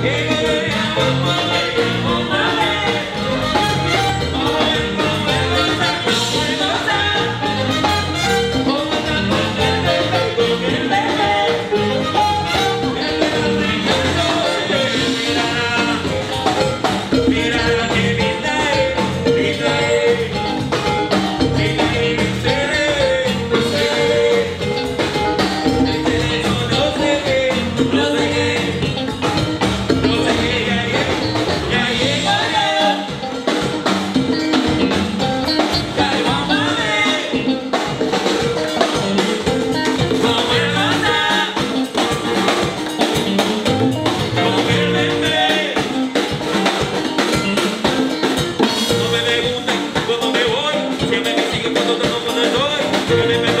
Pero me gusta como lo tengo,